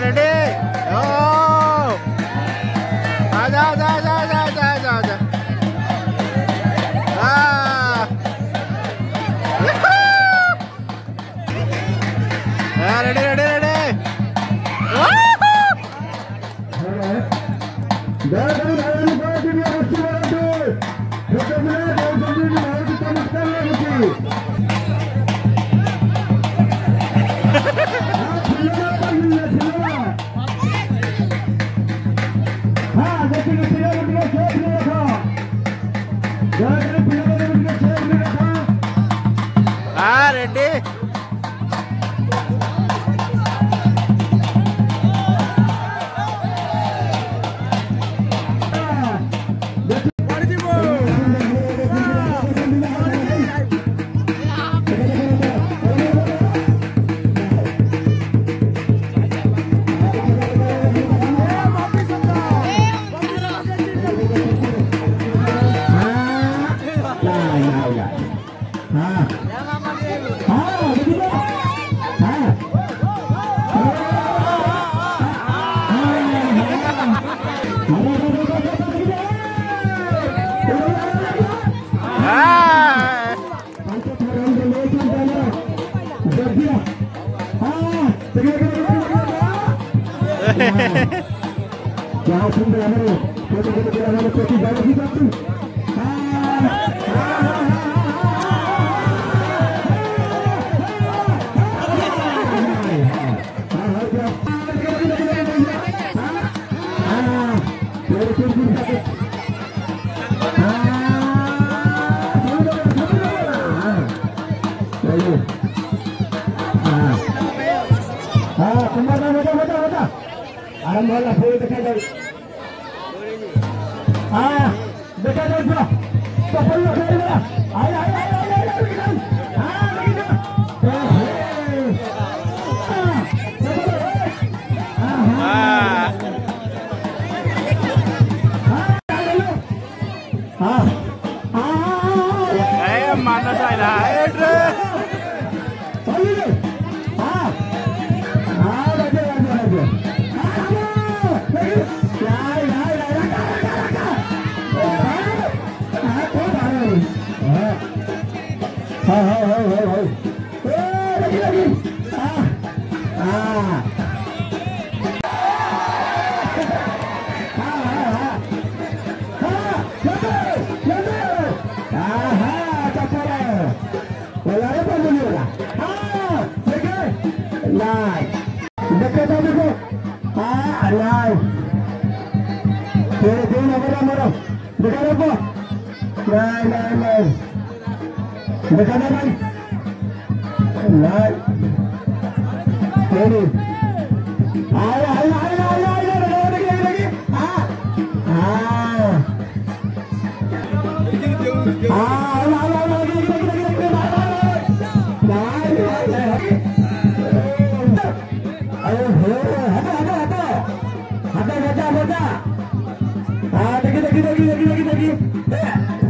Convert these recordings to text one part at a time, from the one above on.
Saturday. Thank you. Reddy Jauh sudah ini. Kita kita kita ada peti baru kita tuh. Ah, ke mana, ke mana, ke mana? होता होता होता आराम वाला फोड़ दिखा दो हाँ देखा दो इसको तो फोड़ लो फोड़ लो आए आए आए आए आए आए आए हाँ लगी दो Ah. हाँ हाँ Eh, mana saya Hoi hoi hoi hoi hoi. Eh, lagi lagi. Ah. Ah. Live. Dekat tahu tu. Ah, live. Dia dia nak berapa? Dekat apa? Live, live, live. দেখানো ভাই লাল তেরি আয় আয় আয় আয় আয় দেখি দেখি আ আ আ আয় আয় দেখি দেখি দেখি দেখি দেখি দেখি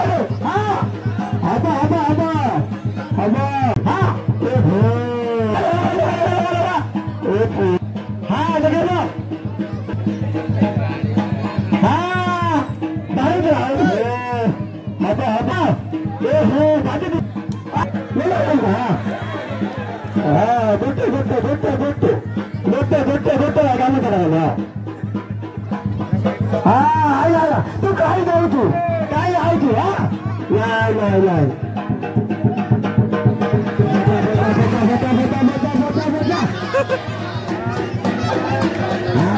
ಗೊತ್ತು ಗೊತ್ತು ಗೊತ್ತು ಗೊತ್ತು ಗೊತ್ತು ಗೊತ್ತು ಗೊತ್ತು ಅದಾಮದಲ್ಲ ಹಾ ಆಯ್ ಆಯ ತು ಕಾಯಿ ಆಯ್ತು ಕಾಯಿ ಆಯ್ತು ಹಾ ಯಾಯ್ ಯಾಯ್ ಯಾಯ್ ಹಾ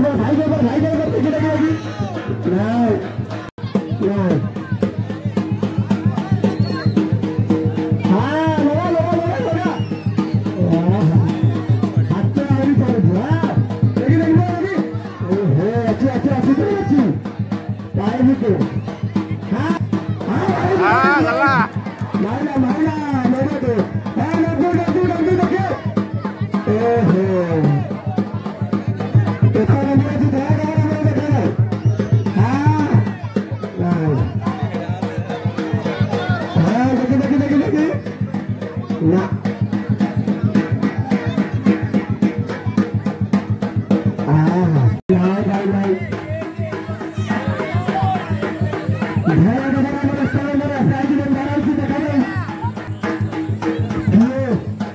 ऊपर भाई के ऊपर भाई के ऊपर पीछे लगेगी नहीं नहीं Oh,